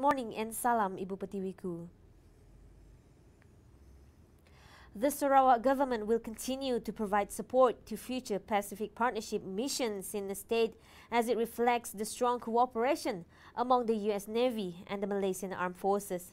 morning and salam Ibu Pertiwiku. The Sarawak government will continue to provide support to future Pacific Partnership missions in the state as it reflects the strong cooperation among the US Navy and the Malaysian Armed Forces.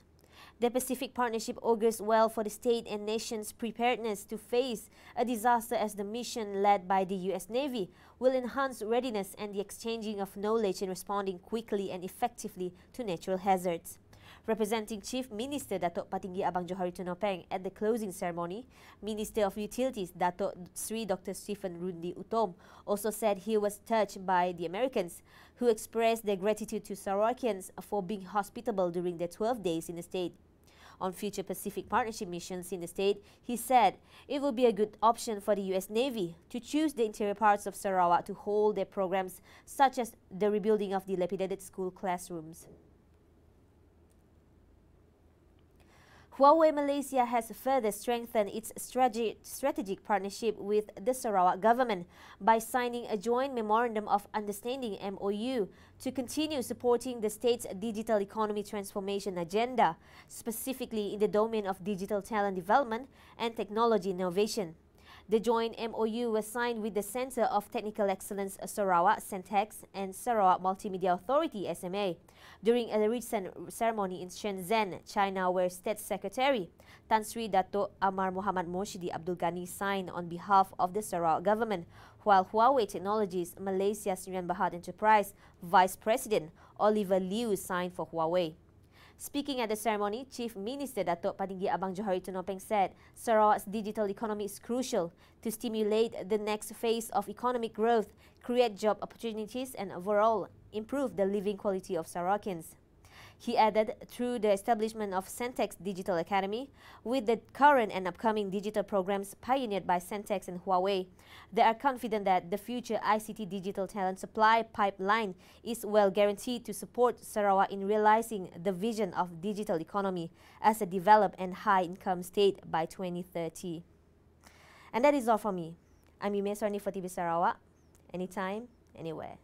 The Pacific Partnership augurs well for the state and nation's preparedness to face a disaster as the mission led by the US Navy will enhance readiness and the exchanging of knowledge in responding quickly and effectively to natural hazards. Representing Chief Minister Datuk Patinggi Abang Johari Tun Openg at the closing ceremony, Minister of Utilities Datuk Sri Dr. Stephen Rundi Utom also said he was touched by the Americans who expressed their gratitude to Sarawakians for being hospitable during their 12 days in the state. On future Pacific Partnership missions in the state, he said it would be a good option for the U.S. Navy to choose the interior parts of Sarawak to hold their programs such as the rebuilding of dilapidated school classrooms. Huawei Malaysia has further strengthened its strategic partnership with the Sarawak government by signing a joint Memorandum of Understanding MOU to continue supporting the state's digital economy transformation agenda, specifically in the domain of digital talent development and technology innovation. The joint MOU was signed with the Centre of Technical Excellence Sarawak, CENTEX, and Sarawak Multimedia Authority, SMA, during a recent ceremony in Shenzhen, China, where State Secretary Tan Sri Dato Amar Muhammad Morshidi Abdul Ghani signed on behalf of the Sarawak government, while Huawei Technologies, Malaysia's Sdn Bhd Enterprise Vice President Oliver Liu signed for Huawei. Speaking at the ceremony, Chief Minister Datuk Patinggi Abang Johari Tun Openg said Sarawak's digital economy is crucial to stimulate the next phase of economic growth, create job opportunities and overall improve the living quality of Sarawakians. He added, through the establishment of CENTEX Digital Academy, with the current and upcoming digital programs pioneered by CENTEX and Huawei, they are confident that the future ICT digital talent supply pipeline is well guaranteed to support Sarawak in realizing the vision of digital economy as a developed and high-income state by 2030. And that is all from me. I'm Yume Sarni for TV Sarawak. Anytime, anywhere.